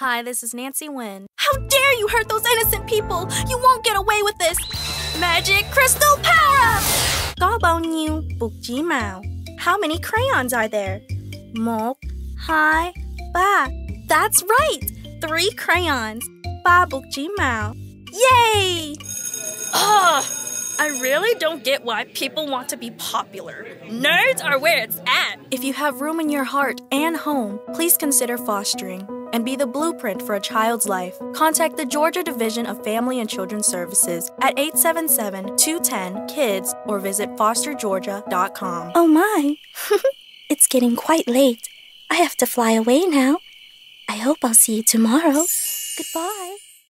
Hi, this is Nancy Nguyen. How dare you hurt those innocent people! You won't get away with this! Magic Crystal Power! Mao. How many crayons are there? Mo, hai, ba. That's right! Three crayons. Ba Bukji Mao. Yay! Ugh! I really don't get why people want to be popular. Nerds are where it's at. If you have room in your heart and home, please consider fostering and be the blueprint for a child's life. Contact the Georgia Division of Family and Children's Services at 877 210 KIDS or visit fostergeorgia.com. Oh my! it's getting quite late. I have to fly away now. I hope I'll see you tomorrow. Goodbye.